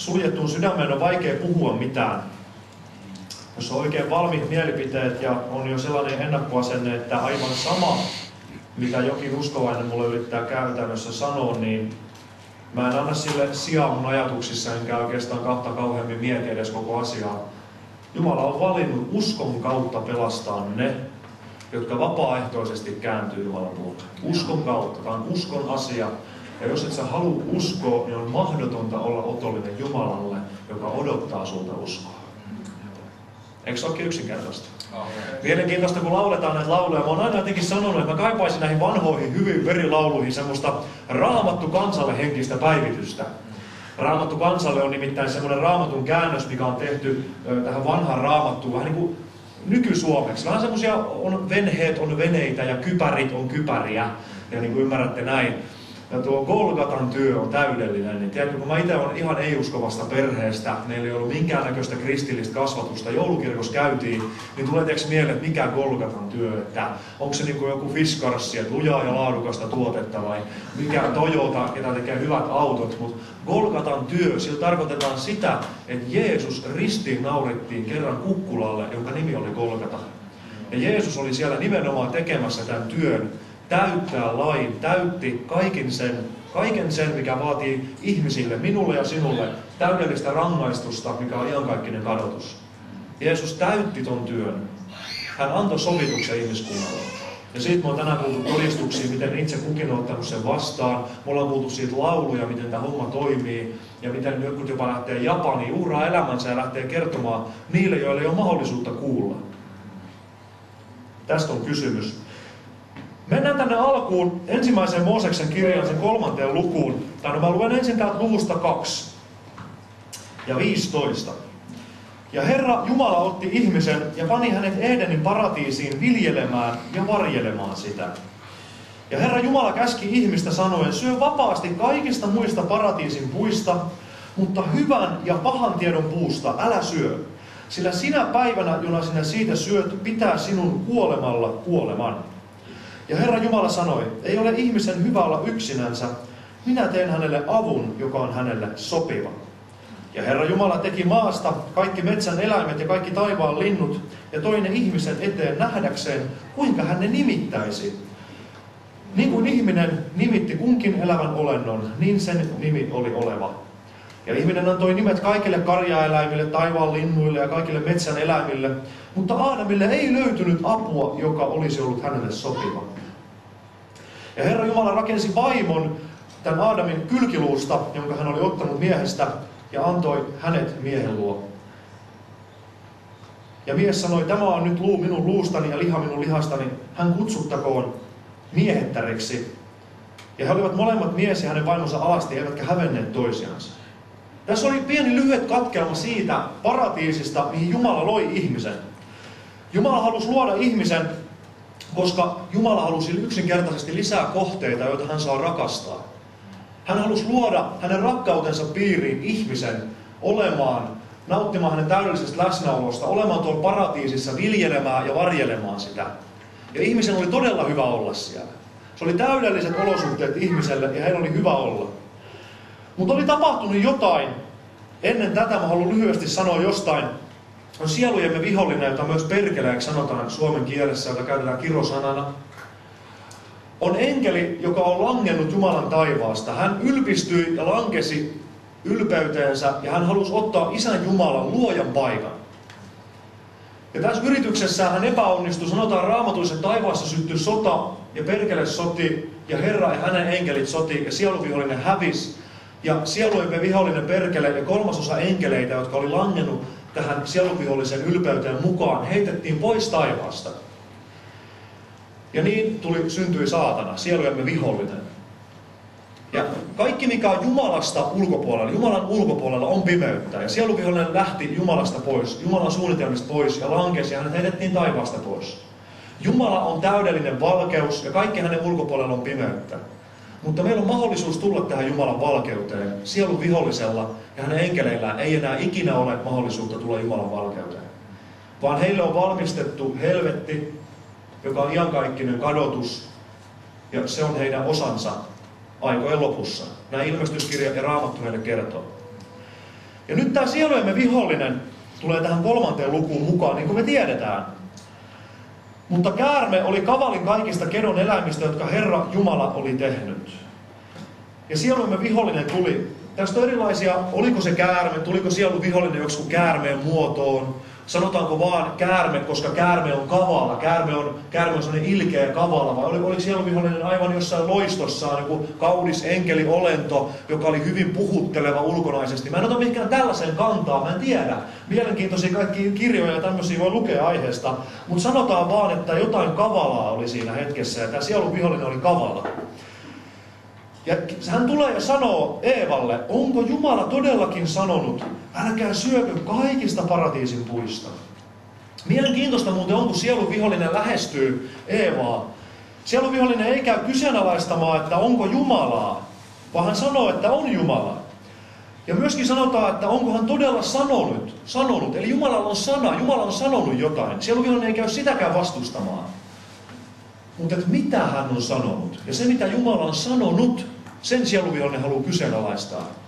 suljettuun sydämeen on vaikea puhua mitään. Jos on oikein valmiit mielipiteet ja on jo sellainen ennakkoasenne, että aivan sama, mitä jokin uskovainen mulle yrittää käytännössä sanoa, niin mä en anna sille sijaa mun ajatuksissa, enkä oikeastaan kahta kauheammin mieti edes koko asiaa. Jumala on valinnut uskon kautta pelastaa ne, jotka vapaaehtoisesti kääntyy Jumalan puolelle. Uskon kautta. Tämä on uskon asia. Ja jos et sä halua uskoa, niin on mahdotonta olla otollinen Jumalalle, joka odottaa sulta uskoa. Eikö se olekin yksinkertaista? Mielenkiintoista, kun lauletaan näitä lauluja. Mä oon aina jotenkin sanonut, että mä kaipaisin näihin vanhoihin hyvin verilauluihin semmoista raamattu kansalle henkistä päivitystä. Raamattu kansalle on nimittäin semmoinen raamatun käännös, mikä on tehty tähän vanhaan raamattuun, vähän niin kuin nykysuomeksi. Vähän semmoisia on venheet on veneitä ja kypärit on kypäriä. Ja niin kuin ymmärrätte näin. Ja tuo Golgatan työ on täydellinen. Niin tiedätkö, kun mä itse olen ihan ei-uskovasta perheestä, meillä ei ollut minkäännäköistä kristillistä kasvatusta, joulukirkossa käytiin, niin tulee tiedätkö mieleen, että mikä Golgatan työ, että onko se niin joku Fiskarssi, että lujaa ja laadukasta tuotetta vai mikä Toyota, ketä tekee hyvät autot, mutta Golgatan työ, sillä tarkoitetaan sitä, että Jeesus ristiin naurittiin kerran kukkulalle, jonka nimi oli Golgata. Ja Jeesus oli siellä nimenomaan tekemässä tämän työn, täyttää lain, täytti kaiken sen, kaiken sen, mikä vaatii ihmisille, minulle ja sinulle, täydellistä rangaistusta, mikä on iankaikkinen kadotus. Jeesus täytti ton työn. Hän antoi sovituksen ihmiskunnalle. Ja siitä me on tänään kuultu todistuksia, miten itse kukin on ottanut sen vastaan. Me ollaan kuultu siitä lauluja, miten tämä homma toimii. Ja miten jotkut jopa lähtee Japaniin, uhraa elämänsä ja lähtee kertomaan niille, joille ei ole mahdollisuutta kuulla. Tästä on kysymys. Mennään tänne alkuun ensimmäisen Mooseksen kirjan sen kolmanteen lukuun. Tai no mä luen ensin täältä luvusta 2 ja 15. Ja Herra Jumala otti ihmisen ja pani hänet Edenin paratiisiin viljelemään ja varjelemaan sitä. Ja Herra Jumala käski ihmistä sanoen, syö vapaasti kaikista muista paratiisin puista, mutta hyvän ja pahan tiedon puusta älä syö. Sillä sinä päivänä, jona sinä siitä syöt, pitää sinun kuolemalla kuoleman. Ja Herra Jumala sanoi, ei ole ihmisen hyvä olla yksinänsä, minä teen hänelle avun, joka on hänelle sopiva. Ja Herra Jumala teki maasta kaikki metsän eläimet ja kaikki taivaan linnut ja toinen ihmisen eteen nähdäkseen, kuinka hän ne nimittäisi. Niin kuin ihminen nimitti kunkin elävän olennon, niin sen nimi oli oleva. Ja ihminen antoi nimet kaikille karjaeläimille, taivaan linnuille ja kaikille metsän eläimille, mutta Aadamille ei löytynyt apua, joka olisi ollut hänelle sopiva. Ja Herra Jumala rakensi vaimon tämän Aadamin kylkiluusta, jonka hän oli ottanut miehestä, ja antoi hänet miehen luo. Ja mies sanoi, tämä on nyt luu minun luustani ja liha minun lihastani, hän kutsuttakoon miehettäreksi. Ja he olivat molemmat mies ja hänen vaimonsa alasti, eivätkä hävenneet toisiansa. Tässä oli pieni lyhyet katkelma siitä paratiisista, mihin Jumala loi ihmisen. Jumala halusi luoda ihmisen, koska Jumala halusi yksinkertaisesti lisää kohteita, joita hän saa rakastaa. Hän halusi luoda hänen rakkautensa piiriin ihmisen olemaan, nauttimaan hänen täydellisestä läsnäolosta, olemaan tuolla paratiisissa, viljelemään ja varjelemaan sitä. Ja ihmisen oli todella hyvä olla siellä. Se oli täydelliset olosuhteet ihmiselle ja heillä oli hyvä olla. Mutta oli tapahtunut jotain. Ennen tätä mä haluan lyhyesti sanoa jostain. On sielujemme vihollinen, jota myös perkeleeksi sanotaan suomen kielessä, jota käytetään kirosanana. On enkeli, joka on langennut Jumalan taivaasta. Hän ylpistyi ja lankesi ylpeyteensä ja hän halusi ottaa Isän Jumalan luojan paikan. Ja tässä yrityksessä hän epäonnistui, sanotaan raamatuissa, että taivaassa syttyi sota ja perkele soti ja Herra ja hänen enkelit soti ja sieluvihollinen hävisi ja sieluimme vihollinen perkele ja kolmasosa enkeleitä, jotka oli langennut tähän sieluvihollisen ylpeyteen mukaan, heitettiin pois taivaasta. Ja niin tuli, syntyi saatana, sielujemme vihollinen. Ja kaikki mikä on Jumalasta ulkopuolella, Jumalan ulkopuolella on pimeyttä. Ja sieluvihollinen lähti Jumalasta pois, Jumalan suunnitelmista pois ja lankesi ja hänet heitettiin taivaasta pois. Jumala on täydellinen valkeus ja kaikki hänen ulkopuolella on pimeyttä. Mutta meillä on mahdollisuus tulla tähän Jumalan valkeuteen. Sielun vihollisella ja hänen enkeleillään ei enää ikinä ole mahdollisuutta tulla Jumalan valkeuteen. Vaan heille on valmistettu helvetti, joka on iankaikkinen kadotus, ja se on heidän osansa aikojen lopussa. Nämä ilmestyskirja ja raamattu meille kertoo. Ja nyt tämä sielujemme vihollinen tulee tähän kolmanteen lukuun mukaan, niin kuin me tiedetään. Mutta käärme oli kavalin kaikista kedon eläimistä, jotka Herra Jumala oli tehnyt. Ja sielujemme vihollinen tuli. Tästä on erilaisia, oliko se käärme, tuliko sielun vihollinen joku käärmeen muotoon, sanotaanko vaan käärme, koska käärme on kavala, käärme on, käärme on sellainen ilkeä kavala, vai oliko, oliko sieluvihollinen aivan jossain loistossaan joku kaunis enkeli olento, joka oli hyvin puhutteleva ulkonaisesti. Mä en ota mihinkään tällaiseen kantaa, mä en tiedä. Mielenkiintoisia kaikki kirjoja ja tämmöisiä voi lukea aiheesta, mutta sanotaan vaan, että jotain kavalaa oli siinä hetkessä, ja tämä sieluvihollinen oli kavala. Ja hän tulee ja sanoo Eevalle, onko Jumala todellakin sanonut, älkää syökö kaikista paratiisin puista. Mielenkiintoista muuten on, kun sielun vihollinen lähestyy Eevaa. Sielun vihollinen ei käy kyseenalaistamaan, että onko Jumalaa, vaan hän sanoo, että on Jumala. Ja myöskin sanotaan, että onko hän todella sanonut, sanonut. Eli Jumalalla on sana, Jumala on sanonut jotain. Sielun vihollinen ei käy sitäkään vastustamaan. Mutta että mitä hän on sanonut. Ja se mitä Jumala on sanonut, sen sieluvihollinen haluaa kyseenalaistaa.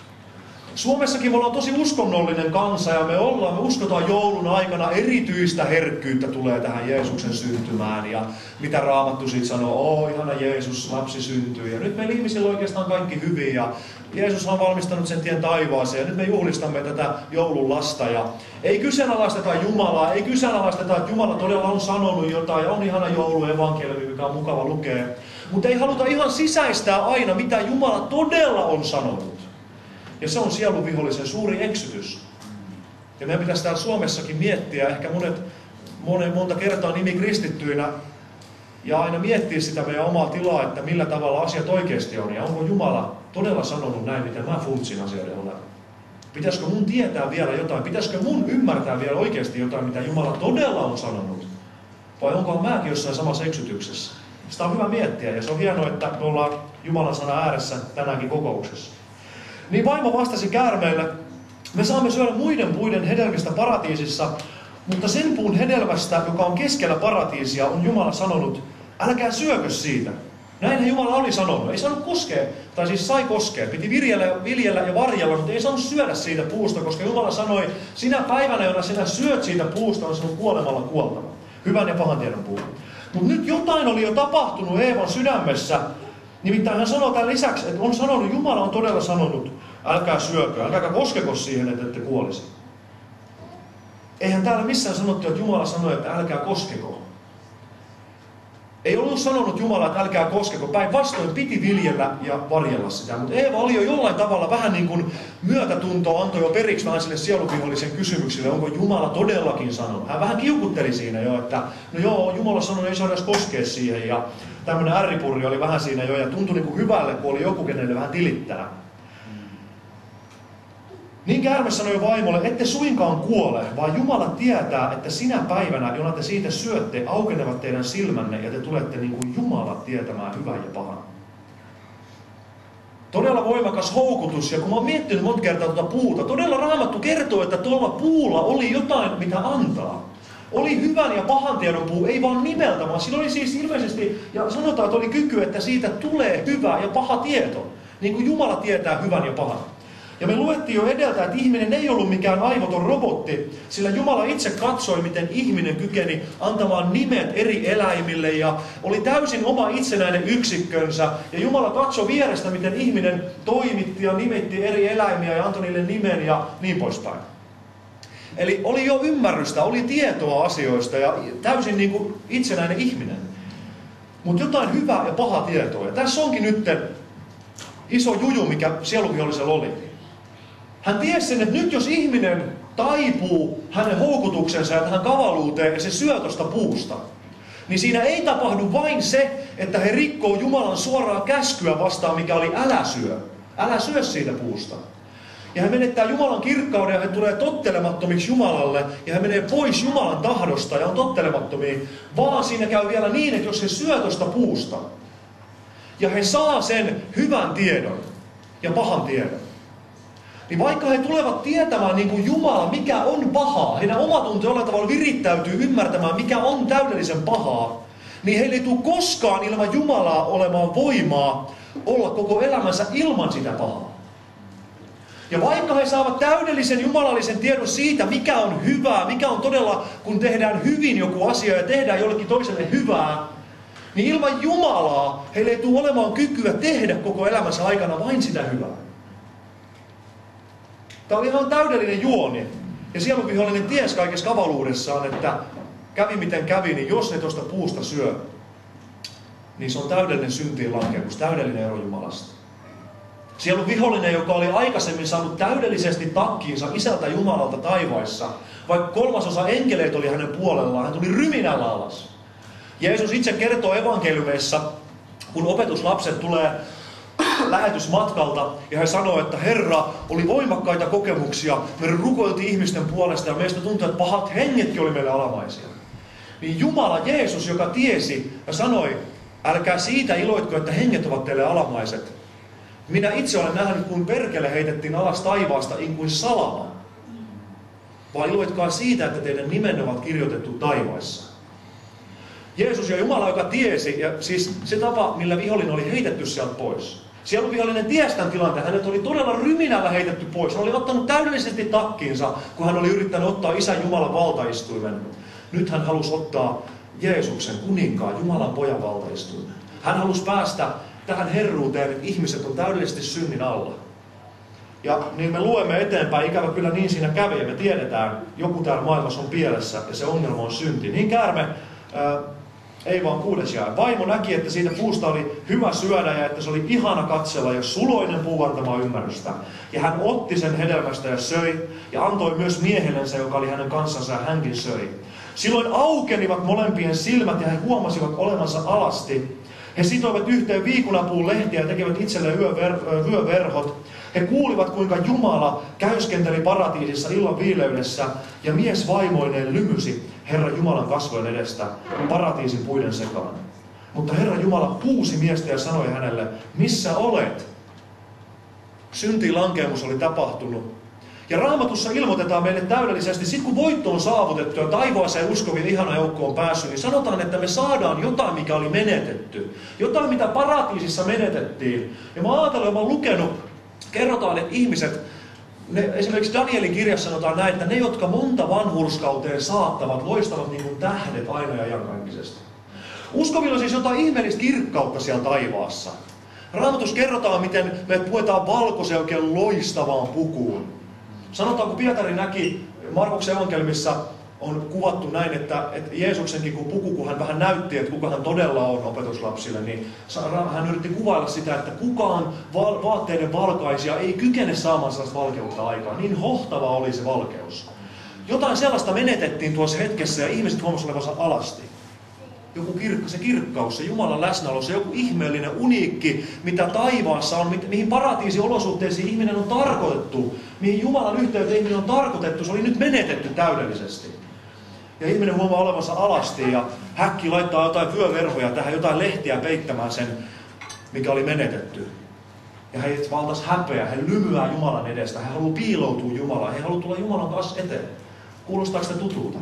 Suomessakin me ollaan tosi uskonnollinen kansa ja me ollaan, me uskotaan joulun aikana erityistä herkkyyttä tulee tähän Jeesuksen syntymään ja mitä Raamattu siitä sanoo, oo ihana Jeesus, lapsi syntyy ja nyt meillä ihmisillä oikeastaan kaikki hyvin ja Jeesus on valmistanut sen tien taivaaseen ja nyt me juhlistamme tätä joulun lasta ja ei kyseenalaisteta Jumalaa, ei kyseenalaisteta, että Jumala todella on sanonut jotain ja on ihana joulu evankeliumi, mikä on mukava lukea. Mutta ei haluta ihan sisäistää aina, mitä Jumala todella on sanonut. Ja se on sielun vihollisen suuri eksytys. Ja meidän pitäisi täällä Suomessakin miettiä, ehkä monet, monen, monta kertaa nimi kristittyinä, ja aina miettiä sitä meidän omaa tilaa, että millä tavalla asiat oikeasti on, ja onko Jumala todella sanonut näin, miten mä funtsin asioiden olevan. Pitäisikö mun tietää vielä jotain? Pitäisikö mun ymmärtää vielä oikeasti jotain, mitä Jumala todella on sanonut? Vai onko mäkin jossain samassa eksytyksessä? Sitä on hyvä miettiä ja se on hienoa, että me ollaan Jumalan sana ääressä tänäänkin kokouksessa. Niin vaimo vastasi käärmeelle, me saamme syödä muiden puiden hedelmistä paratiisissa, mutta sen puun hedelmästä, joka on keskellä paratiisia, on Jumala sanonut, älkää syökö siitä. Näinhän Jumala oli sanonut. Ei saanut koskea, tai siis sai koskea. Piti viljellä, viljellä ja varjella, mutta ei saanut syödä siitä puusta, koska Jumala sanoi, sinä päivänä, jona sinä syöt siitä puusta, on sinun kuolemalla kuoltava. Hyvän ja pahan tiedon puu. Mutta nyt jotain oli jo tapahtunut Eevan sydämessä. Nimittäin hän sanoo tämän lisäksi, että on sanonut, Jumala on todella sanonut, älkää syökö, älkää koskeko siihen, että ette kuolisi. Eihän täällä missään sanottu, että Jumala sanoi, että älkää koskeko. Ei ollut sanonut Jumala, että älkää koskeko. Päinvastoin piti viljellä ja varjella sitä. Mutta Eeva oli jo jollain tavalla vähän niin kuin myötätuntoa, antoi jo periksi vähän sille sieluvihollisen kysymyksille, onko Jumala todellakin sanonut. Hän vähän kiukutteli siinä jo, että no joo, Jumala sanoi, ei saada edes koskea siihen. Ja tämmöinen ärripurri oli vähän siinä jo ja tuntui niin kuin hyvälle, kun oli joku, kenelle vähän tilittää. Niin käärme sanoi vaimolle, ette suinkaan kuole, vaan Jumala tietää, että sinä päivänä, jona te siitä syötte, aukenevat teidän silmänne ja te tulette niin kuin Jumala tietämään hyvän ja pahan. Todella voimakas houkutus, ja kun mä oon miettinyt monta kertaa tuota puuta, todella raamattu kertoo, että tuolla puulla oli jotain, mitä antaa. Oli hyvän ja pahan tiedon puu, ei vaan nimeltä, vaan sillä oli siis ilmeisesti, ja sanotaan, että oli kyky, että siitä tulee hyvä ja paha tieto. Niin kuin Jumala tietää hyvän ja pahan. Ja me luettiin jo edeltä, että ihminen ei ollut mikään aivoton robotti, sillä Jumala itse katsoi, miten ihminen kykeni antamaan nimet eri eläimille ja oli täysin oma itsenäinen yksikkönsä. Ja Jumala katsoi vierestä, miten ihminen toimitti ja nimitti eri eläimiä ja antoi niille nimen ja niin poispäin. Eli oli jo ymmärrystä, oli tietoa asioista ja täysin niin kuin itsenäinen ihminen. Mutta jotain hyvää ja paha tietoa. Ja tässä onkin nyt iso juju, mikä sieluvihollisella oli. Hän tiesi sen, että nyt jos ihminen taipuu hänen houkutuksensa ja tähän kavaluuteen ja se syö tuosta puusta, niin siinä ei tapahdu vain se, että he rikkoo Jumalan suoraa käskyä vastaan, mikä oli älä syö. Älä syö siitä puusta. Ja he menettää Jumalan kirkkauden ja he tulee tottelemattomiksi Jumalalle ja he menee pois Jumalan tahdosta ja on tottelemattomia. Vaan siinä käy vielä niin, että jos he syö tuosta puusta ja he saa sen hyvän tiedon ja pahan tiedon, niin vaikka he tulevat tietämään niin kuin Jumala, mikä on pahaa, heidän omatunto jollain tavalla virittäytyy ymmärtämään, mikä on täydellisen pahaa, niin heillä ei tule koskaan ilman Jumalaa olemaan voimaa olla koko elämänsä ilman sitä pahaa. Ja vaikka he saavat täydellisen jumalallisen tiedon siitä, mikä on hyvää, mikä on todella, kun tehdään hyvin joku asia ja tehdään jollekin toiselle hyvää, niin ilman Jumalaa heille ei tule olemaan kykyä tehdä koko elämänsä aikana vain sitä hyvää. Tämä oli ihan täydellinen juoni. Ja sielun vihollinen ties kaikessa kavaluudessaan, että kävi miten kävi, niin jos ne tuosta puusta syö, niin se on täydellinen syntiin lankemus, täydellinen ero Jumalasta. Sielun vihollinen, joka oli aikaisemmin saanut täydellisesti takkiinsa isältä Jumalalta taivaissa, vaikka kolmasosa enkeleitä oli hänen puolellaan, hän tuli ryminällä alas. Jeesus itse kertoo evankeliumeissa, kun opetuslapset tulee lähetysmatkalta ja he sanoo, että Herra, oli voimakkaita kokemuksia, me rukoiltiin ihmisten puolesta ja meistä tuntui, että pahat hengetkin oli meille alamaisia. Niin Jumala, Jeesus, joka tiesi ja sanoi, älkää siitä iloitko, että henget ovat teille alamaiset. Minä itse olen nähnyt, kun perkele heitettiin alas taivaasta in kuin salama. Vaan iloitkaa siitä, että teidän nimenne ovat kirjoitettu taivaissa. Jeesus ja Jumala, joka tiesi, ja siis se tapa, millä vihollinen oli heitetty sieltä pois. Siellä vihollinen tiesi tämän tilanteen. Hänet oli todella ryminällä heitetty pois. Hän oli ottanut täydellisesti takkiinsa, kun hän oli yrittänyt ottaa Isän Jumalan valtaistuimen. Nyt hän halusi ottaa Jeesuksen kuninkaan, Jumalan pojan valtaistuimen. Hän halusi päästä tähän herruuteen, että ihmiset on täydellisesti synnin alla. Ja niin me luemme eteenpäin, ikävä kyllä niin siinä kävi, ja me tiedetään, joku täällä maailmassa on pielessä, ja se ongelma on synti. Niin käärme ei vaan kuudes jää. Vaimo näki, että siitä puusta oli hyvä syödä ja että se oli ihana katsella ja suloinen puu ymmärrystä. Ja hän otti sen hedelmästä ja söi ja antoi myös miehellensä, joka oli hänen kanssansa ja hänkin söi. Silloin aukenivat molempien silmät ja he huomasivat olevansa alasti. He sitoivat yhteen viikunapuun lehtiä ja tekevät itselleen yöver, yöverhot. He kuulivat, kuinka Jumala käyskenteli paratiisissa illan viileydessä ja mies vaimoineen lymysi Herra Jumalan kasvojen edestä paratiisin puiden sekaan. Mutta Herra Jumala puusi miestä ja sanoi hänelle, missä olet? Syntiin lankeemus oli tapahtunut. Ja raamatussa ilmoitetaan meille täydellisesti, sit kun voitto on saavutettu ja taivaaseen uskovien ihana joukko on päässyt, niin sanotaan, että me saadaan jotain, mikä oli menetetty. Jotain, mitä paratiisissa menetettiin. Ja mä ajattelen, mä oon lukenut, kerrotaan, että ihmiset, ne, esimerkiksi Danielin kirjassa sanotaan näin, että ne, jotka monta vanhurskauteen saattavat, loistavat niin kuin tähdet aina ja iankaikkisesti. Uskovilla on siis jotain ihmeellistä kirkkautta siellä taivaassa. Raamatus kerrotaan, miten me puetaan valkoisen oikein loistavaan pukuun. Sanotaan, kun Pietari näki Markuksen evankelmissa on kuvattu näin, että, että Jeesuksenkin kun puku, kun hän vähän näytti, että kuka hän todella on opetuslapsille, niin hän yritti kuvailla sitä, että kukaan va- vaatteiden valkaisia ei kykene saamaan sellaista valkeutta aikaan. Niin hohtava oli se valkeus. Jotain sellaista menetettiin tuossa hetkessä ja ihmiset huomasivat olevansa alasti joku kirkka, se kirkkaus, se Jumalan läsnäolo, se joku ihmeellinen, uniikki, mitä taivaassa on, mihin paratiisiolosuhteisiin ihminen on tarkoitettu, mihin Jumalan yhteyteen ihminen on tarkoitettu, se oli nyt menetetty täydellisesti. Ja ihminen huomaa olevansa alasti ja häkki laittaa jotain vyöverhoja tähän, jotain lehtiä peittämään sen, mikä oli menetetty. Ja he valtas häpeä, he lymyää Jumalan edestä, he haluaa piiloutua Jumalaan, he haluaa tulla Jumalan kanssa eteen. Kuulostaako sitä tutulta?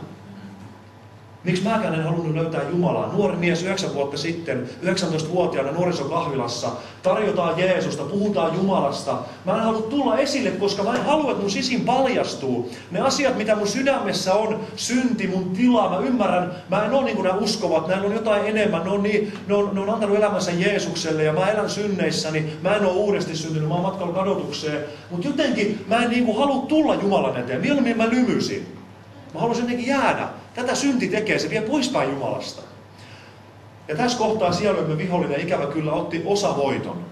Miksi mäkään en halunnut löytää Jumalaa? Nuori mies 9 vuotta sitten, 19-vuotiaana nuorisokahvilassa, tarjotaan Jeesusta, puhutaan Jumalasta. Mä en halua tulla esille, koska mä en halua, että mun sisin paljastuu. Ne asiat, mitä mun sydämessä on, synti, mun tila, mä ymmärrän, mä en ole niin kuin nämä uskovat, näillä on jotain enemmän, ne on, niin, ne on, ne on antanut elämänsä Jeesukselle ja mä elän synneissäni, mä en ole uudesti syntynyt, mä oon matkalla kadotukseen. Mutta jotenkin mä en niin kuin halua tulla Jumalan eteen, mieluummin mä lymysin. Mä haluaisin jotenkin jäädä. Tätä synti tekee, se vie poispäin Jumalasta. Ja tässä kohtaa sielujemme vihollinen ikävä kyllä otti osavoiton.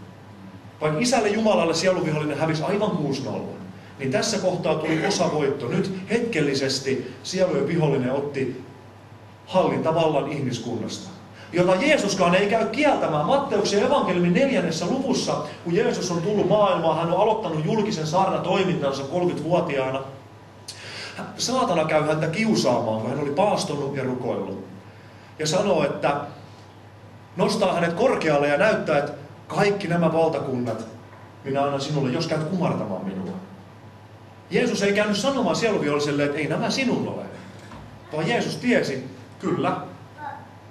Vaikka isälle Jumalalle sieluvihollinen hävisi aivan 6 niin tässä kohtaa tuli osavoitto. Nyt hetkellisesti sielujen vihollinen otti hallintavallan ihmiskunnasta jota Jeesuskaan ei käy kieltämään. Matteuksen evankeliumin neljännessä luvussa, kun Jeesus on tullut maailmaan, hän on aloittanut julkisen saarna toimintansa 30-vuotiaana saatana käy häntä kiusaamaan, kun hän oli paastonut ja rukoillut. Ja sanoo, että nostaa hänet korkealle ja näyttää, että kaikki nämä valtakunnat minä annan sinulle, jos käyt kumartamaan minua. Jeesus ei käynyt sanomaan sieluviholliselle, että ei nämä sinun ole. Vaan Jeesus tiesi, kyllä,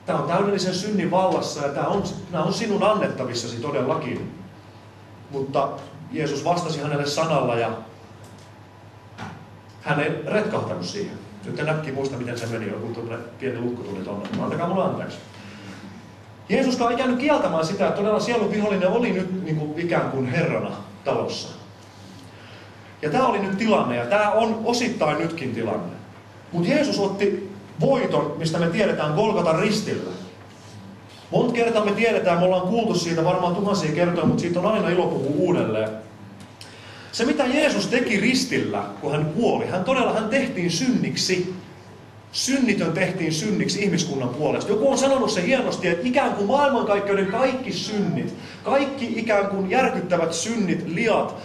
tämä on täydellisen synnin vallassa ja tämä on, nämä on sinun annettavissasi todellakin. Mutta Jeesus vastasi hänelle sanalla ja hän ei retkahtanut siihen. Nyt en näkki muista, miten se meni, joku pieni lukko tuli tuonne. Antakaa mulle anteeksi. Jeesuskaan ei jäänyt kieltämään sitä, että todella sielun vihollinen oli nyt niin kuin ikään kuin herrana talossa. Ja tämä oli nyt tilanne, ja tämä on osittain nytkin tilanne. Mutta Jeesus otti voiton, mistä me tiedetään Golgatan ristillä. Monta kertaa me tiedetään, me ollaan kuultu siitä varmaan tuhansia kertoja, mutta siitä on aina ilo puhua uudelleen. Se mitä Jeesus teki ristillä, kun hän kuoli, hän todella hän tehtiin synniksi. Synnitön tehtiin synniksi ihmiskunnan puolesta. Joku on sanonut se hienosti, että ikään kuin maailmankaikkeuden kaikki synnit, kaikki ikään kuin järkyttävät synnit, liat,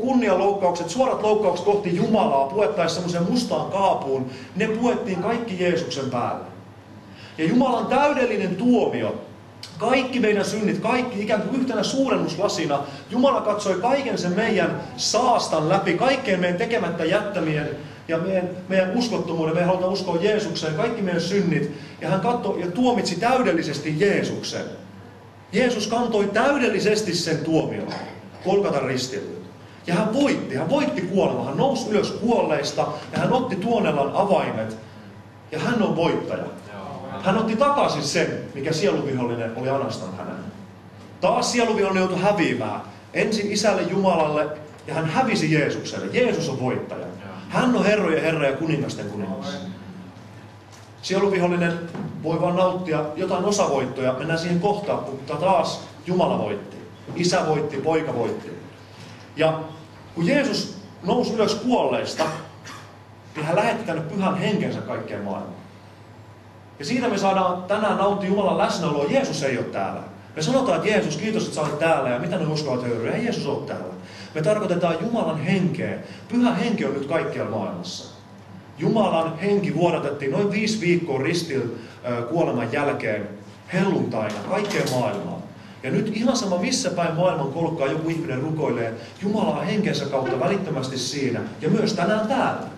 kunnianloukkaukset, suorat loukkaukset kohti Jumalaa puettaisiin semmoiseen mustaan kaapuun, ne puettiin kaikki Jeesuksen päälle. Ja Jumalan täydellinen tuomio, kaikki meidän synnit, kaikki ikään kuin yhtenä suurennuslasina, Jumala katsoi kaiken sen meidän saastan läpi, kaikkeen meidän tekemättä jättämien ja meidän, meidän uskottomuuden, me halutaan uskoa Jeesukseen, kaikki meidän synnit, ja hän katsoi ja tuomitsi täydellisesti Jeesuksen. Jeesus kantoi täydellisesti sen tuomion Kolkatan ristillä. Ja hän voitti, hän voitti kuoleman, hän nousi ylös kuolleista ja hän otti tuonellan avaimet. Ja hän on voittaja. Hän otti takaisin sen, mikä sieluvihollinen oli anastanut hänen. Taas sieluvihollinen joutui häviämään. Ensin isälle Jumalalle ja hän hävisi Jeesukselle. Jeesus on voittaja. Hän on herrojen herra ja kuningasten kuningas. Sieluvihollinen voi vain nauttia jotain osavoittoja. Mennään siihen kohtaan, mutta taas Jumala voitti. Isä voitti, poika voitti. Ja kun Jeesus nousi ylös kuolleista, niin hän lähetti tänne pyhän henkensä kaikkeen maailmaan. Ja siitä me saadaan tänään nauttia Jumalan läsnäoloa. Jeesus ei ole täällä. Me sanotaan, että Jeesus, kiitos, että sä olet täällä. Ja mitä ne uskovat höyryä? Ei Jeesus ole täällä. Me tarkoitetaan Jumalan henkeä. Pyhä henki on nyt kaikkialla maailmassa. Jumalan henki vuodatettiin noin viisi viikkoa ristil kuoleman jälkeen helluntaina kaikkeen maailmaan. Ja nyt ihan sama missä päin maailman kolkkaa joku ihminen rukoilee Jumalaa henkensä kautta välittömästi siinä. Ja myös tänään täällä.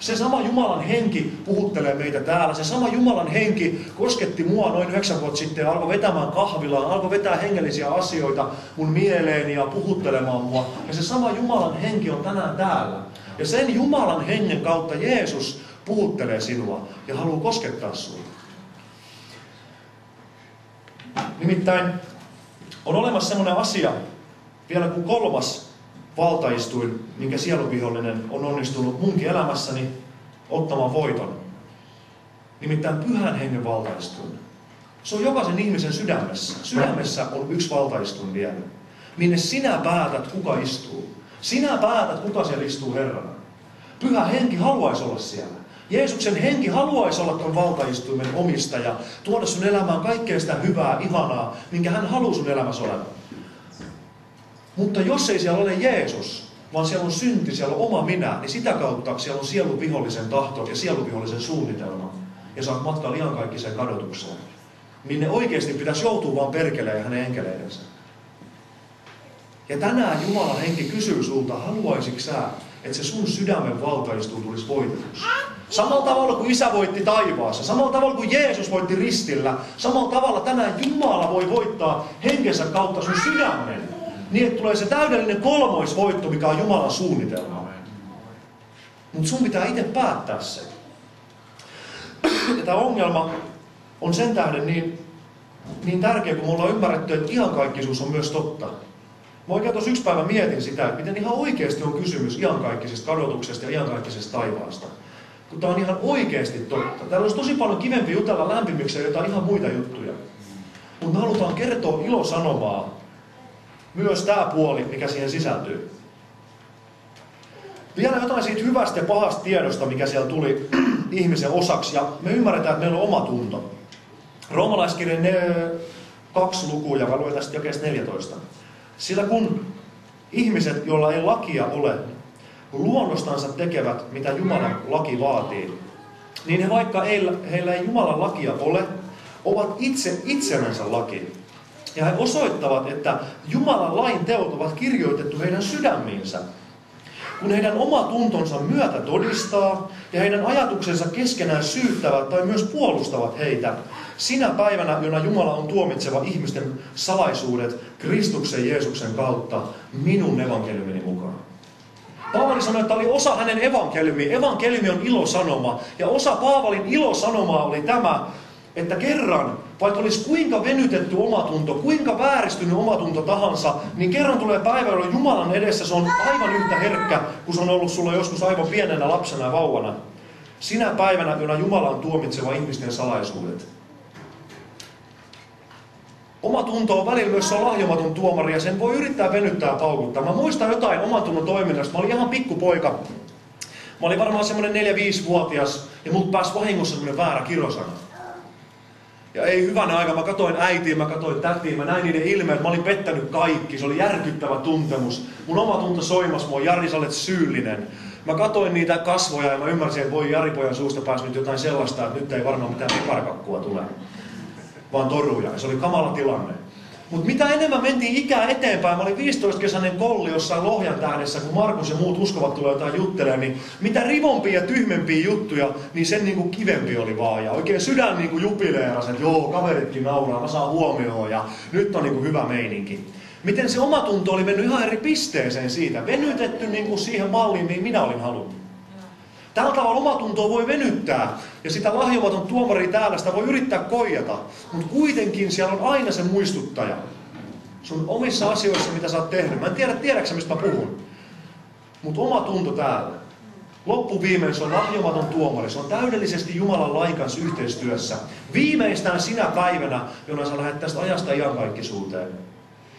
Se sama Jumalan henki puhuttelee meitä täällä. Se sama Jumalan henki kosketti mua noin yhdeksän vuotta sitten ja alkoi vetämään kahvilaan, alkoi vetää hengellisiä asioita mun mieleeni ja puhuttelemaan mua. Ja se sama Jumalan henki on tänään täällä. Ja sen Jumalan hengen kautta Jeesus puhuttelee sinua ja haluaa koskettaa sinua. Nimittäin on olemassa sellainen asia, vielä kuin kolmas valtaistuin, minkä sieluvihollinen on onnistunut munkin elämässäni ottamaan voiton. Nimittäin pyhän hengen valtaistuin. Se on jokaisen ihmisen sydämessä. Sydämessä on yksi valtaistuin vielä, minne sinä päätät, kuka istuu. Sinä päätät, kuka siellä istuu Herrana. Pyhä henki haluaisi olla siellä. Jeesuksen henki haluaisi olla tuon valtaistuimen omistaja, tuoda sun elämään kaikkea sitä hyvää, ihanaa, minkä hän haluaa sun elämässä olevan. Mutta jos ei siellä ole Jeesus, vaan siellä on synti, siellä on oma minä, niin sitä kautta siellä on sielun vihollisen tahto ja sielun vihollisen suunnitelma. Ja saat matkaa liian kaikkiseen kadotukseen. Niin ne oikeasti pitäisi joutua vaan perkeleen hänen enkeleidensä. Ja tänään Jumalan henki kysyy sulta, haluaisitko sä, että se sun sydämen valtaistuu tulisi voitetuksi? Samalla tavalla kuin Isä voitti taivaassa, samalla tavalla kuin Jeesus voitti ristillä, samalla tavalla tänään Jumala voi voittaa henkensä kautta sun sydämen. Niin, että tulee se täydellinen kolmoisvoitto, mikä on Jumalan suunnitelma. Mutta sun pitää itse päättää se. Ja tämä ongelma on sen tähden niin, niin tärkeä, kun me ollaan ymmärretty, että iankaikkisuus on myös totta. Mä oikein tuossa yksi päivä mietin sitä, että miten ihan oikeasti on kysymys iankaikkisesta kadotuksesta ja iankaikkisesta taivaasta. Kun tämä on ihan oikeasti totta. Täällä olisi tosi paljon kivempi jutella lämpimyksiä jotain ihan muita juttuja. Mutta me halutaan kertoa ilosanomaa myös tämä puoli, mikä siihen sisältyy. Vielä jotain siitä hyvästä ja pahasta tiedosta, mikä siellä tuli ihmisen osaksi. Ja me ymmärretään, että meillä on oma tunto. Roomalaiskirjan ne kaksi lukua, ja luen tästä jakeesta 14. Sillä kun ihmiset, joilla ei lakia ole, luonnostansa tekevät, mitä Jumalan laki vaatii, niin he vaikka heillä ei Jumalan lakia ole, ovat itse itsenänsä laki. Ja he osoittavat, että Jumalan lain teot ovat kirjoitettu heidän sydämiinsä. Kun heidän oma tuntonsa myötä todistaa ja heidän ajatuksensa keskenään syyttävät tai myös puolustavat heitä, sinä päivänä, jona Jumala on tuomitseva ihmisten salaisuudet Kristuksen Jeesuksen kautta minun evankeliumini mukaan. Paavali sanoi, että oli osa hänen evankeliumi. Evankeliumi on ilosanoma. Ja osa Paavalin ilosanomaa oli tämä, että kerran, vaikka olisi kuinka venytetty omatunto, kuinka vääristynyt omatunto tahansa, niin kerran tulee päivä, jolloin Jumalan edessä se on aivan yhtä herkkä, kuin se on ollut sulla joskus aivan pienenä lapsena ja vauvana. Sinä päivänä, jona Jumala on tuomitseva ihmisten salaisuudet. Oma tunto on välillä myös on lahjomaton tuomari ja sen voi yrittää venyttää paukuttaa. Mä muistan jotain oman tunnon toiminnasta. Mä olin ihan pikkupoika. Mä olin varmaan semmoinen 4-5-vuotias ja mut pääsi vahingossa semmoinen väärä kirosana. Ja ei hyvänä aika, mä katoin äitiin, mä katoin tätiin, mä näin niiden ilmeet, mä olin pettänyt kaikki, se oli järkyttävä tuntemus. Mun oma tunto soimas mua, Jari sä olet syyllinen. Mä katoin niitä kasvoja ja mä ymmärsin, että voi Jari-pojan suusta pääsi nyt jotain sellaista, että nyt ei varmaan mitään piparkakkua tule vaan toruja. Ja se oli kamala tilanne. Mutta mitä enemmän mentiin ikää eteenpäin, mä olin 15-kesäinen kolli jossain Lohjan tähdessä, kun Markus ja muut uskovat tulee jotain juttelemaan, niin mitä rivompia ja tyhmempiä juttuja, niin sen niin kuin kivempi oli vaan. Ja oikein sydän niin kuin jupileerasi, että joo, kaveritkin nauraa, mä saan huomioon ja nyt on niin kuin hyvä meininki. Miten se omatunto oli mennyt ihan eri pisteeseen siitä, venytetty niin kuin siihen malliin, mihin minä olin halunnut. Tällä tavalla omatuntoa voi venyttää ja sitä lahjomaton tuomari täällä sitä voi yrittää koijata, mutta kuitenkin siellä on aina se muistuttaja. Sun omissa asioissa, mitä sä oot tehnyt. Mä en tiedä, tiedäksä mistä mä puhun. Mutta oma tunto täällä. Loppuviimein se on lahjomaton tuomari. Se on täydellisesti Jumalan lain yhteistyössä. Viimeistään sinä päivänä, jona sä lähdet tästä ajasta iankaikkisuuteen.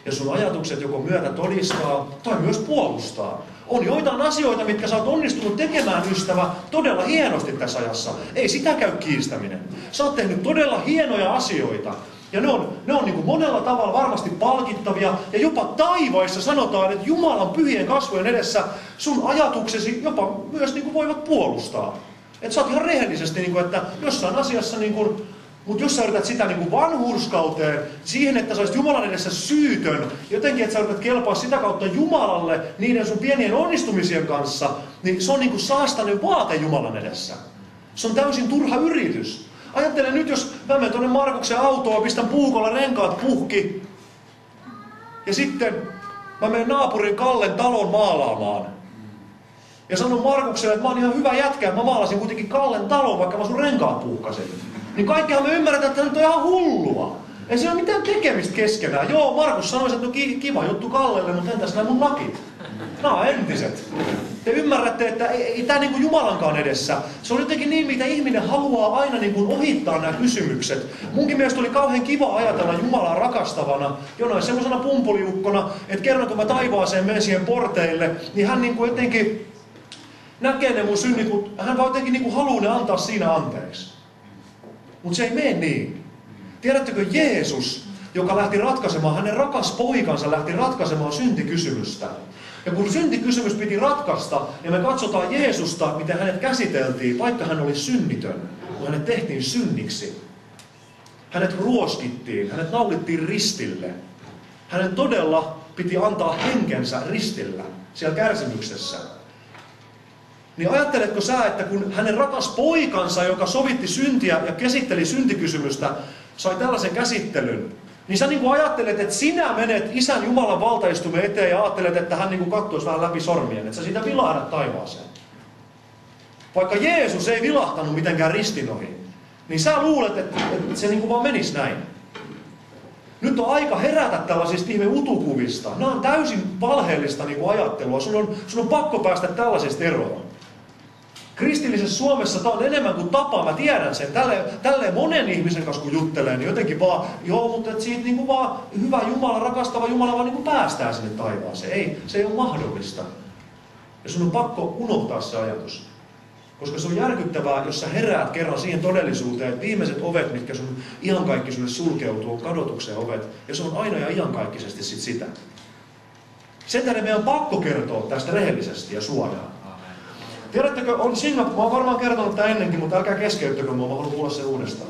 Ja sun ajatukset joko myötä todistaa tai myös puolustaa. On joitain asioita, mitkä sä oot onnistunut tekemään, ystävä, todella hienosti tässä ajassa. Ei sitä käy kiistäminen. Sä oot tehnyt todella hienoja asioita. Ja ne on, ne on niin kuin monella tavalla varmasti palkittavia. Ja jopa taivaissa sanotaan, että Jumalan pyhien kasvojen edessä sun ajatuksesi jopa myös niin kuin voivat puolustaa. Että sä oot ihan rehellisesti, niin kuin, että jossain asiassa niin kuin, mutta jos sä yrität sitä niin kuin vanhurskauteen, siihen, että sä olisit Jumalan edessä syytön, jotenkin, että sä yrität kelpaa sitä kautta Jumalalle niiden sun pienien onnistumisien kanssa, niin se on niin kuin saastainen vaate Jumalan edessä. Se on täysin turha yritys. Ajattele nyt, jos mä menen tuonne Markuksen autoon, pistän puukolla renkaat puhki, ja sitten mä menen naapurin Kallen talon maalaamaan. Ja sanon Markukselle, että mä oon ihan hyvä jätkä, mä maalasin kuitenkin Kallen talon, vaikka mä sun renkaat puhkasin. Niin kaikkihan me ymmärretään, että nyt on ihan hullua. Ei se ole mitään tekemistä keskenään. Joo, Markus sanoi, että no kiva juttu Kallelle, mutta entäs nämä mun nakit? Nämä on entiset. Te ymmärrätte, että ei, ei tämä niin Jumalankaan edessä. Se on jotenkin niin, mitä ihminen haluaa aina niin kuin ohittaa nämä kysymykset. Munkin mielestä oli kauhean kiva ajatella Jumalaa rakastavana, jonain semmoisena pumpuliukkona, että kerran kun mä taivaaseen menen siihen porteille, niin hän niin kuin jotenkin näkee ne mun synnit, mutta hän vaan jotenkin kuin haluaa ne antaa siinä anteeksi. Mutta se ei mene niin. Tiedättekö Jeesus, joka lähti ratkaisemaan, hänen rakas poikansa lähti ratkaisemaan syntikysymystä. Ja kun syntikysymys piti ratkaista, ja me katsotaan Jeesusta, miten hänet käsiteltiin, vaikka hän oli synnitön, kun hänet tehtiin synniksi. Hänet ruoskittiin, hänet naulittiin ristille. Hänen todella piti antaa henkensä ristillä, siellä kärsimyksessä. Niin ajatteletko sä, että kun hänen rakas poikansa, joka sovitti syntiä ja käsitteli syntikysymystä, sai tällaisen käsittelyn, niin sä niin kuin ajattelet, että sinä menet isän Jumalan valtaistumme eteen ja ajattelet, että hän niin kuin kattoisi vähän läpi sormien, että sä siitä vilahdat taivaaseen. Vaikka Jeesus ei vilahtanut mitenkään ristin ohi, niin sä luulet, että, että se niin kuin vaan menisi näin. Nyt on aika herätä tällaisista ihme utukuvista. Nämä on täysin valheellista niin kuin ajattelua. Sun on, sun on pakko päästä tällaisesta eroon. Kristillisessä Suomessa tämä on enemmän kuin tapa, mä tiedän sen. Tälle, tälleen monen ihmisen kanssa kun juttelee, niin jotenkin vaan, joo, mutta et siitä niin kuin vaan hyvä Jumala, rakastava Jumala vaan niin kuin päästään sinne taivaaseen. Ei, se ei ole mahdollista. Ja sun on pakko unohtaa se ajatus. Koska se on järkyttävää, jos sä heräät kerran siihen todellisuuteen, että viimeiset ovet, mitkä sun iankaikkisuudelle sulkeutuu, on kadotuksen ovet. Ja se on aina ja iankaikkisesti sit sitä. Sen tähden meidän on pakko kertoa tästä rehellisesti ja suoraan. Tiedättekö, on Singapore, mä oon varmaan kertonut tämän ennenkin, mutta älkää keskeyttäkö, mä haluan kuulla sen uudestaan.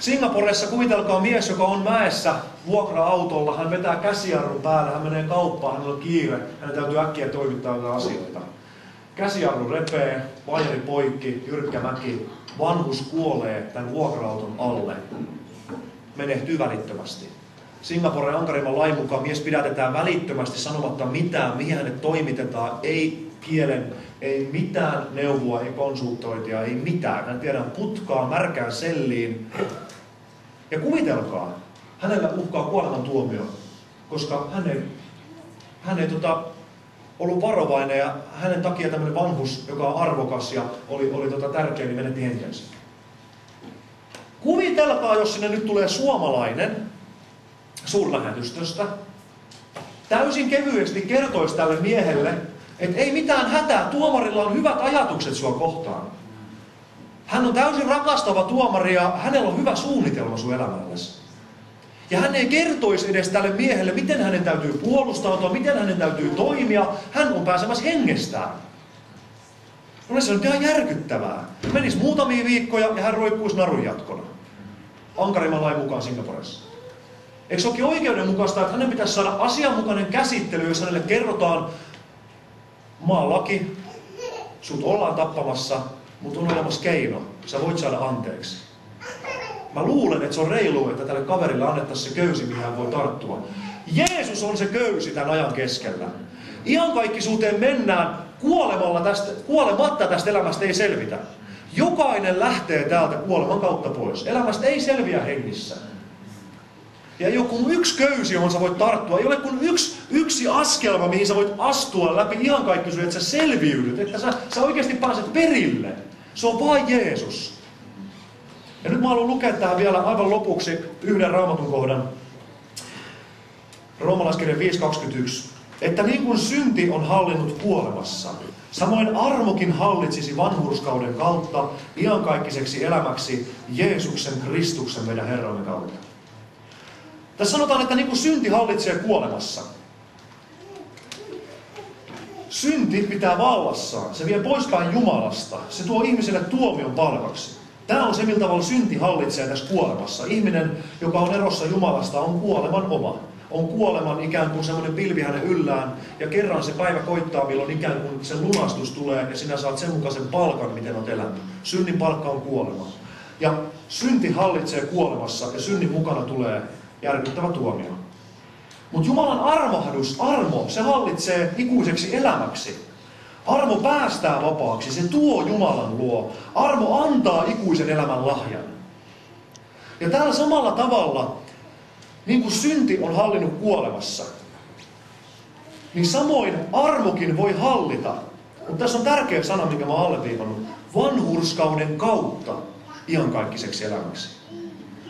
Singaporessa kuvitelkaa mies, joka on mäessä vuokra-autolla, hän vetää käsijarrun päälle, hän menee kauppaan, hänellä on kiire, hän täytyy äkkiä toimittaa jotain asioita. Käsijarru repee, vajari poikki, jyrkkä mäki, vanhus kuolee tämän vuokra-auton alle, menehtyy välittömästi. Singaporen ankarimman lain mukaan mies pidätetään välittömästi sanomatta mitään, mihin hänet toimitetaan, ei kielen, ei mitään neuvoa, ei konsultointia, ei mitään. Hän tiedän putkaa märkään selliin. Ja kuvitelkaa, hänellä uhkaa kuoleman tuomio, koska hän ei, hän ei tota, ollut varovainen ja hänen takia tämmöinen vanhus, joka on arvokas ja oli, oli tota tärkeä, niin menetti henkensä. Kuvitelkaa, jos sinne nyt tulee suomalainen suurlähetystöstä, täysin kevyesti kertoisi tälle miehelle, että ei mitään hätää, tuomarilla on hyvät ajatukset sua kohtaan. Hän on täysin rakastava tuomari ja hänellä on hyvä suunnitelma sun elämällesi. Ja hän ei kertoisi edes tälle miehelle, miten hänen täytyy puolustautua, miten hänen täytyy toimia. Hän on pääsemässä hengestään. No se on ihan järkyttävää. Menisi muutamia viikkoja ja hän roikkuisi narun jatkona. Ankarimman lain mukaan Singaporessa. Eikö se olekin oikeudenmukaista, että hänen pitäisi saada asianmukainen käsittely, jos hänelle kerrotaan maan laki, sut ollaan tappamassa, mutta on olemassa keino. Sä voit saada anteeksi. Mä luulen, että se on reilu, että tälle kaverille annettaisiin se köysi, mihin hän voi tarttua. Jeesus on se köysi tämän ajan keskellä. Ihan kaikkisuuteen mennään kuolemalla tästä, kuolematta tästä elämästä ei selvitä. Jokainen lähtee täältä kuoleman kautta pois. Elämästä ei selviä hengissä. Ja joku yksi köysi, johon sä voit tarttua, ei ole kuin yksi, yksi askelma, mihin sä voit astua läpi ihan kaikki sun, että sä selviydyt, että sä, sä oikeasti pääset perille. Se on vain Jeesus. Ja nyt mä haluan lukea tähän vielä aivan lopuksi yhden raamatun kohdan. Roomalaiskirjan 5.21. Että niin kuin synti on hallinnut kuolemassa, samoin armokin hallitsisi vanhurskauden kautta iankaikkiseksi elämäksi Jeesuksen Kristuksen meidän Herramme kautta. Tässä sanotaan, että niin kuin synti hallitsee kuolemassa. Synti pitää vallassaan. Se vie poispäin Jumalasta. Se tuo ihmiselle tuomion palkaksi. Tämä on se, millä tavalla synti hallitsee tässä kuolemassa. Ihminen, joka on erossa Jumalasta, on kuoleman oma. On kuoleman ikään kuin semmoinen pilvi hänen yllään. Ja kerran se päivä koittaa, milloin ikään kuin se lunastus tulee ja sinä saat sen mukaisen palkan, miten on elänyt. Synnin palkka on kuolema. Ja synti hallitsee kuolemassa ja synnin mukana tulee järkyttävä tuomio. Mutta Jumalan armahdus, armo, se hallitsee ikuiseksi elämäksi. Armo päästää vapaaksi, se tuo Jumalan luo. Armo antaa ikuisen elämän lahjan. Ja täällä samalla tavalla, niin kuin synti on hallinnut kuolemassa, niin samoin armokin voi hallita. Mutta tässä on tärkeä sana, minkä mä olen alleviivannut. Vanhurskauden kautta iankaikkiseksi elämäksi.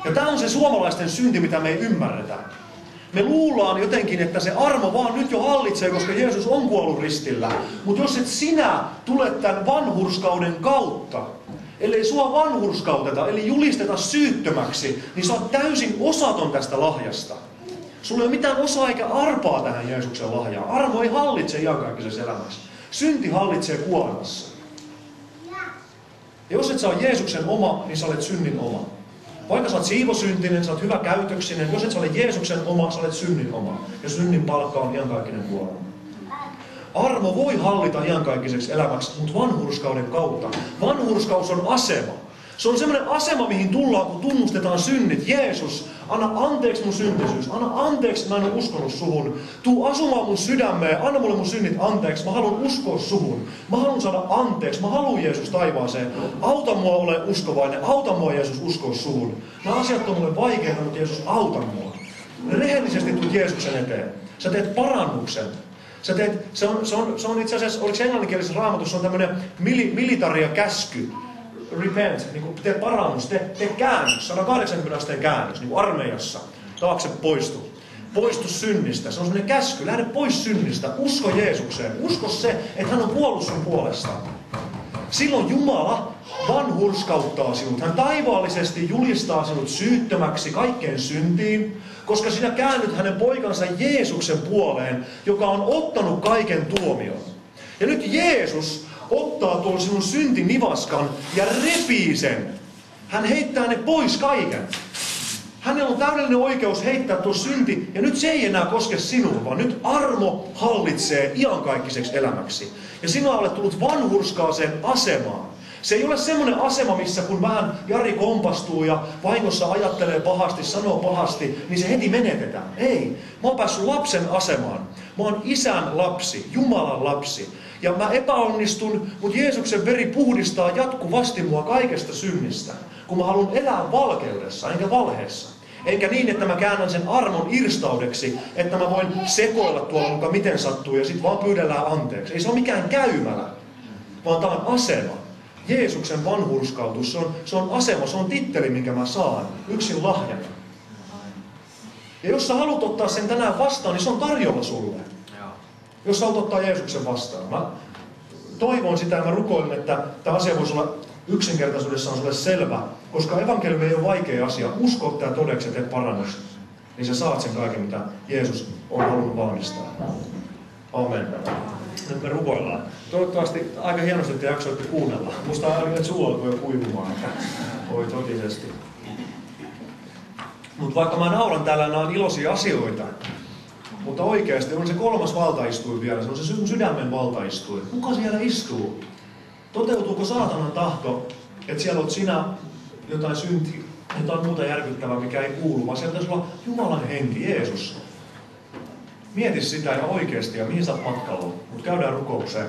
Ja tämä on se suomalaisten synti, mitä me ei ymmärretä. Me luullaan jotenkin, että se armo vaan nyt jo hallitsee, koska Jeesus on kuollut ristillä. Mutta jos et sinä tule tämän vanhurskauden kautta, ellei sua vanhurskauteta, eli julisteta syyttömäksi, niin sä oot täysin osaton tästä lahjasta. Sulla ei ole mitään osaa eikä arpaa tähän Jeesuksen lahjaan. Armo ei hallitse iankaikkisessa elämässä. Synti hallitsee kuolemassa. Ja jos et ole Jeesuksen oma, niin sä olet synnin oma. Vaikka sä oot siivosyntinen, sä oot hyvä käytöksinen, jos et sä ole Jeesuksen oma, sä olet synnin oma. Ja synnin palkka on iankaikkinen kuolema. Armo voi hallita iankaikkiseksi elämäksi, mutta vanhurskauden kautta. Vanhurskaus on asema. Se on semmoinen asema, mihin tullaan, kun tunnustetaan synnit. Jeesus, anna anteeksi mun syntisyys. Anna anteeksi, mä en ole uskonut suhun. Tuu asumaan mun sydämeen. Anna mulle mun synnit anteeksi. Mä haluan uskoa suhun. Mä haluan saada anteeksi. Mä haluan Jeesus taivaaseen. Auta mua ole uskovainen. Auta mua Jeesus uskoa suhun. Nämä asiat on mulle vaikeita, mutta Jeesus auta mua. Rehellisesti tulet Jeesuksen eteen. Sä teet parannuksen. Sä teet, se, on, se, on, se on itse asiassa, oliko se englanninkielisessä raamatussa, on tämmöinen mili, militaria käsky repent, niin kuin tee parannus, tee, tee käännös, 180 asteen käännös, niin kuin armeijassa, taakse poistu. Poistu synnistä. Se on sellainen käsky, lähde pois synnistä, usko Jeesukseen, usko se, että hän on kuollut sun puolesta. Silloin Jumala vanhurskauttaa sinut. Hän taivaallisesti julistaa sinut syyttömäksi kaikkeen syntiin, koska sinä käännyt hänen poikansa Jeesuksen puoleen, joka on ottanut kaiken tuomion. Ja nyt Jeesus ottaa tuon sinun syntinivaskan ja repii sen. Hän heittää ne pois kaiken. Hänellä on täydellinen oikeus heittää tuo synti, ja nyt se ei enää koske sinua, vaan nyt armo hallitsee iankaikkiseksi elämäksi. Ja sinä olet tullut vanhurskaaseen asemaan. Se ei ole semmoinen asema, missä kun vähän Jari kompastuu ja vahingossa ajattelee pahasti, sanoo pahasti, niin se heti menetetään. Ei. Mä oon päässyt lapsen asemaan. Mä oon isän lapsi, Jumalan lapsi. Ja mä epäonnistun, mutta Jeesuksen veri puhdistaa jatkuvasti mua kaikesta synnistä, kun mä haluan elää valkeudessa enkä valheessa. Enkä niin, että mä käännän sen armon irstaudeksi, että mä voin sekoilla tuolla muka miten sattuu ja sitten vaan pyydellään anteeksi. Ei se ole mikään käymälä, vaan tämä on asema. Jeesuksen vanhurskautus, se on, se on asema, se on titteli, minkä mä saan yksin lahjana. Ja jos sä haluat ottaa sen tänään vastaan, niin se on tarjolla sulle. Jos haluat ottaa Jeesuksen vastaan. Mä toivon sitä ja mä rukoilen, että tämä asia voisi olla yksinkertaisuudessaan sulle selvä, koska evankeliumi ei ole vaikea asia. Usko tämä todeksi tee parannus. Niin sä saat sen kaiken, mitä Jeesus on halunnut valmistaa. Amen. Nyt me rukoillaan. Toivottavasti aika hienosti te jaksoitte kuunnella. Musta aina, että suu alkoi kuivumaan. Oi totisesti. Mutta vaikka mä nauran täällä, nämä on iloisia asioita. Mutta oikeasti on se kolmas valtaistuin vielä, se on se sydämen valtaistuin. Kuka siellä istuu? Toteutuuko saatanan tahto, että siellä olet sinä jotain synti, jotain muuta järkyttävää, mikä ei kuulu, vaan pitäisi olla Jumalan henki, Jeesus. Mieti sitä ja oikeasti ja mihin sä matkalla. Mutta käydään rukoukseen.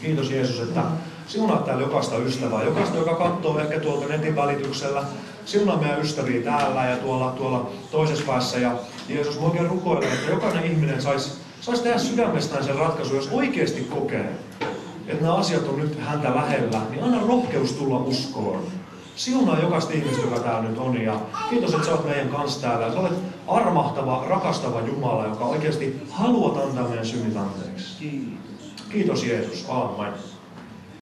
Kiitos Jeesus, että siunaat täällä jokaista ystävää, jokaista, joka katsoo ehkä tuolta netin välityksellä. Siunaa meidän ystäviä täällä ja tuolla, tuolla toisessa päässä. Ja Jeesus, mä oikein rukoilen, että jokainen ihminen saisi sais tehdä sydämestään sen ratkaisun, jos oikeasti kokee, että nämä asiat on nyt häntä lähellä, niin anna rohkeus tulla uskoon. Siunaa jokaista ihmistä, joka täällä nyt on. Ja kiitos, että sä oot meidän kanssa täällä. Sä olet armahtava, rakastava Jumala, joka oikeasti haluat antaa meidän synnit anteeksi. Kiitos Jeesus. Amen.